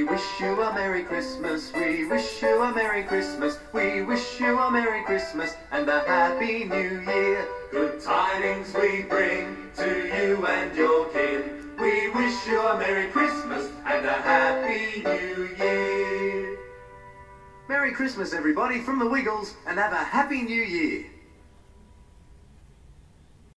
We wish you a Merry Christmas. We wish you a Merry Christmas. We wish you a Merry Christmas and a Happy New Year. Good tidings we bring to you and your kin. We wish you a Merry Christmas and a Happy New Year. Merry Christmas, everybody, from the Wiggles, and have a Happy New Year.